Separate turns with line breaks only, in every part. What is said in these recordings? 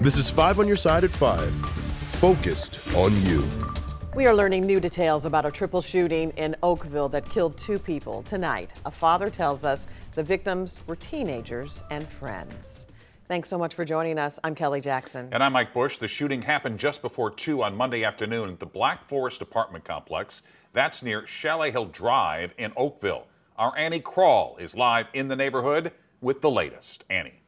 This is 5 on your side at 5. Focused on you.
We are learning new details about a triple shooting in Oakville that killed two people. Tonight, a father tells us the victims were teenagers and friends. Thanks so much for joining us. I'm Kelly Jackson.
And I'm Mike Bush. The shooting happened just before 2 on Monday afternoon at the Black Forest apartment complex. That's near Chalet Hill Drive in Oakville. Our Annie Crawl is live in the neighborhood with the latest. Annie.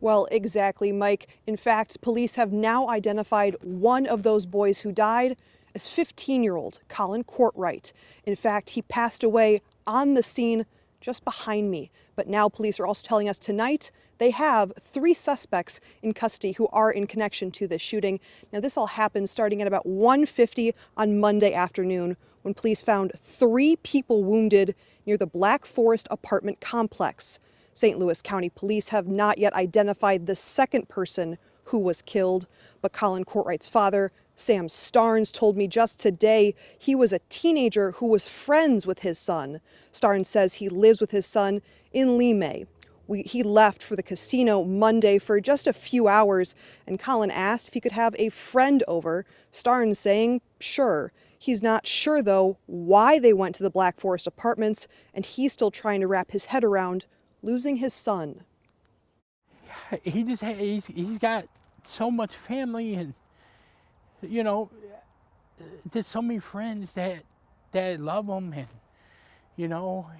Well, exactly, Mike. In fact, police have now identified one of those boys who died as 15 year old Colin Courtwright. In fact, he passed away on the scene just behind me. But now police are also telling us tonight they have three suspects in custody who are in connection to this shooting. Now, this all happened starting at about 1.50 on Monday afternoon when police found three people wounded near the Black Forest apartment complex. St. Louis County Police have not yet identified the second person who was killed, but Colin Courtwright's father, Sam Starnes, told me just today he was a teenager who was friends with his son. Starnes says he lives with his son in Lee We, he left for the casino Monday for just a few hours, and Colin asked if he could have a friend over. Starnes saying, sure. He's not sure, though, why they went to the Black Forest apartments, and he's still trying to wrap his head around losing his son.
He just he's he's got so much family and you know there's so many friends that that love him and you know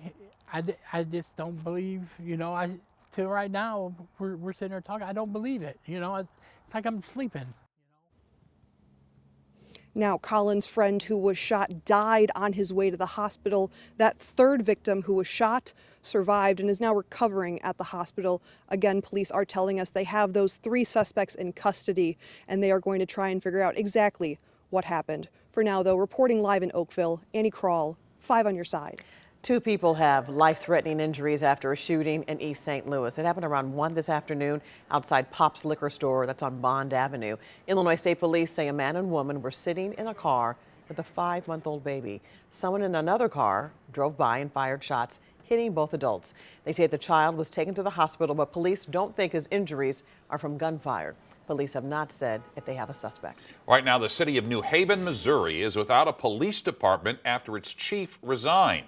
I, I just don't believe you know I till right now we're, we're sitting there talking I don't believe it you know it's like I'm sleeping
now, Colin's friend who was shot died on his way to the hospital. That third victim who was shot survived and is now recovering at the hospital. Again, police are telling us they have those three suspects in custody and they are going to try and figure out exactly what happened. For now, though, reporting live in Oakville, Annie Crawl, 5 on your side.
Two people have life-threatening injuries after a shooting in East St. Louis. It happened around 1 this afternoon outside Pop's Liquor Store that's on Bond Avenue. Illinois State Police say a man and woman were sitting in a car with a five-month-old baby. Someone in another car drove by and fired shots, hitting both adults. They say the child was taken to the hospital, but police don't think his injuries are from gunfire. Police have not said if they have a suspect.
Right now, the city of New Haven, Missouri is without a police department after its chief resigned.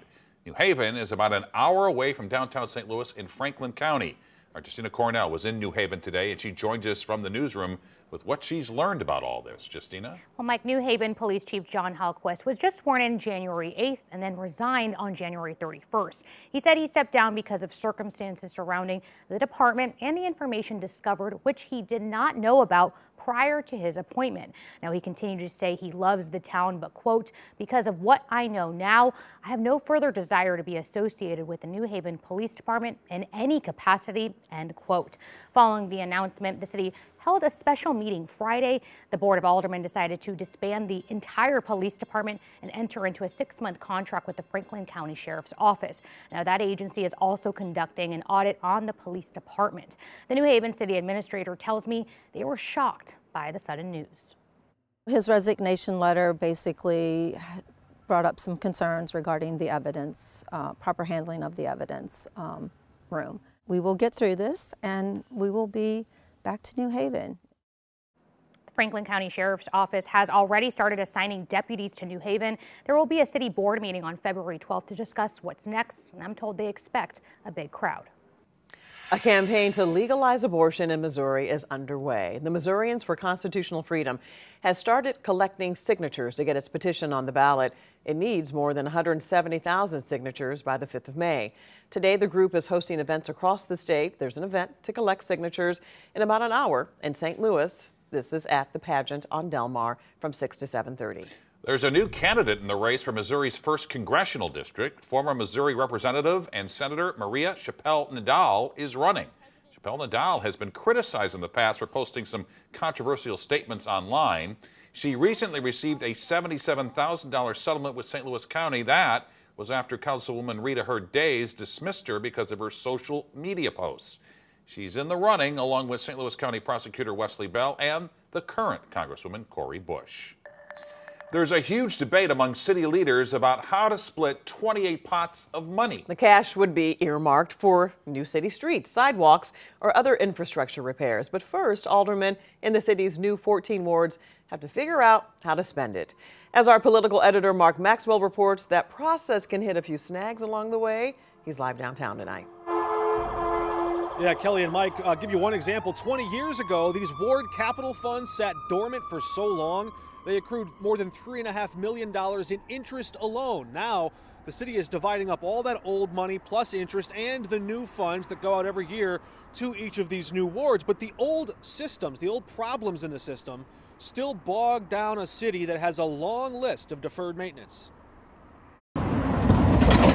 New Haven is about an hour away from downtown St. Louis in Franklin County. Our Justina Coronel was in New Haven today, and she joined us from the newsroom with what she's learned about all this. Justina?
Well, Mike, New Haven Police Chief John Hallquist was just sworn in January 8th and then resigned on January 31st. He said he stepped down because of circumstances surrounding the department and the information discovered, which he did not know about prior to his appointment. Now, he continued to say he loves the town, but, quote, because of what I know now, I have no further desire to be associated with the New Haven Police Department in any capacity, end quote. Following the announcement, the city held a special meeting Friday. The Board of Aldermen decided to disband the entire police department and enter into a six-month contract with the Franklin County Sheriff's Office. Now, that agency is also conducting an audit on the police department. The New Haven City Administrator tells me they were shocked by the sudden news.
His resignation letter basically brought up some concerns regarding the evidence, uh, proper handling of the evidence um, room. We will get through this and we will be back to New Haven.
Franklin County Sheriff's Office has already started assigning deputies to New Haven. There will be a city board meeting on February 12th to discuss what's next, and I'm told they expect a big crowd.
A campaign to legalize abortion in Missouri is underway. The Missourians for Constitutional Freedom has started collecting signatures to get its petition on the ballot. It needs more than 170,000 signatures by the 5th of May. Today, the group is hosting events across the state. There's an event to collect signatures in about an hour in St. Louis. This is at the pageant on Delmar from 6 to 7.30.
There's a new candidate in the race for Missouri's first congressional district. Former Missouri Representative and Senator Maria Chappelle Nadal is running. Chappelle Nadal has been criticized in the past for posting some controversial statements online. She recently received a $77,000 settlement with St. Louis County. That was after Councilwoman Rita Heard Days dismissed her because of her social media posts. She's in the running along with St. Louis County Prosecutor Wesley Bell and the current Congresswoman Cori Bush. There's a huge debate among city leaders about how to split 28 pots of money.
The cash would be earmarked for new city streets, sidewalks, or other infrastructure repairs. But first, aldermen in the city's new 14 wards have to figure out how to spend it. As our political editor Mark Maxwell reports, that process can hit a few snags along the way. He's live downtown tonight.
Yeah, Kelly and Mike, I'll give you one example. 20 years ago, these ward capital funds sat dormant for so long they accrued more than $3.5 million in interest alone. Now, the city is dividing up all that old money plus interest and the new funds that go out every year to each of these new wards. But the old systems, the old problems in the system, still bog down a city that has a long list of deferred maintenance.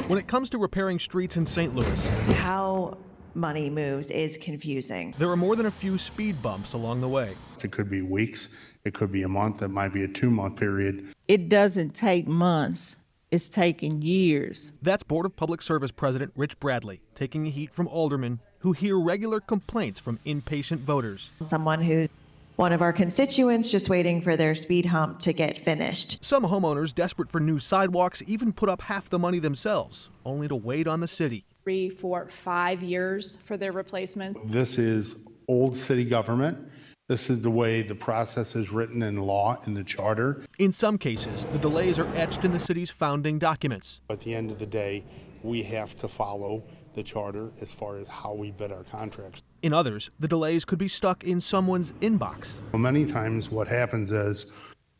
When it comes to repairing streets in St. Louis,
how money moves is confusing.
There are more than a few speed bumps along the way.
It could be weeks, it could be a month, it might be a two month period.
It doesn't take months. It's taking years.
That's Board of Public Service President Rich Bradley taking a heat from aldermen who hear regular complaints from impatient voters.
Someone who's one of our constituents just waiting for their speed hump to get finished.
Some homeowners desperate for new sidewalks even put up half the money themselves, only to wait on the city
three, four, five years for their replacements.
This is old city government. This is the way the process is written in law in the charter.
In some cases, the delays are etched in the city's founding documents.
At the end of the day, we have to follow the charter as far as how we bid our contracts.
In others, the delays could be stuck in someone's inbox.
Well, many times what happens is,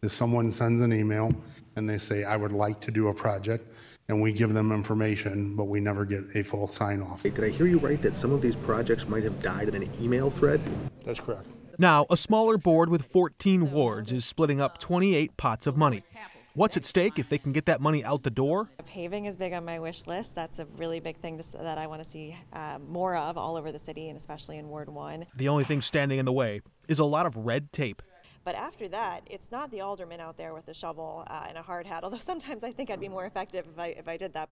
is someone sends an email and they say, I would like to do a project and we give them information, but we never get a full sign off.
Did I hear you right that some of these projects might have died in an email thread?
That's correct.
Now, a smaller board with 14 wards is splitting up 28 pots of money. What's at stake if they can get that money out the door?
Paving is big on my wish list. That's a really big thing to, that I want to see uh, more of all over the city and especially in Ward 1.
The only thing standing in the way is a lot of red tape.
But after that, it's not the alderman out there with a shovel uh, and a hard hat, although sometimes I think I'd be more effective if I, if I did that.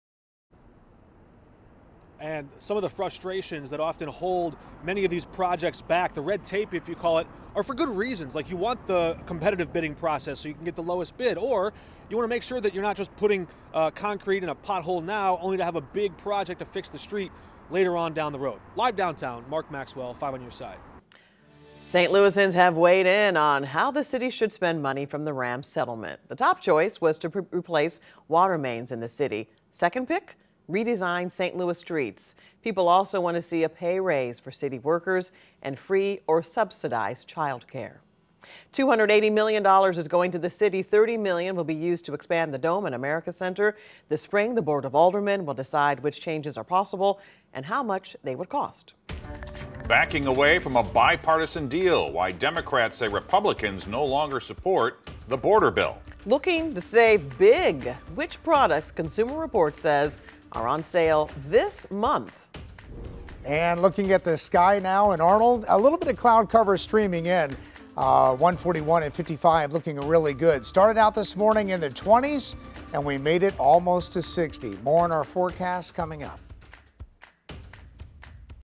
And some of the frustrations that often hold many of these projects back, the red tape, if you call it, are for good reasons. Like you want the competitive bidding process so you can get the lowest bid, or you want to make sure that you're not just putting uh, concrete in a pothole now, only to have a big project to fix the street later on down the road. Live downtown, Mark Maxwell, five on your side.
St. Louisans have weighed in on how the city should spend money from the Ram settlement. The top choice was to replace water mains in the city. Second pick, redesign St. Louis streets. People also want to see a pay raise for city workers and free or subsidized child care. $280 million is going to the city. 30 million will be used to expand the Dome and America Center. This spring, the Board of Aldermen will decide which changes are possible and how much they would cost.
Backing away from a bipartisan deal, why Democrats say Republicans no longer support the border bill.
Looking to save big. Which products Consumer Reports says are on sale this month?
And looking at the sky now in Arnold, a little bit of cloud cover streaming in. Uh, 141 and 55 looking really good. Started out this morning in the 20s and we made it almost to 60. More on our forecast coming up.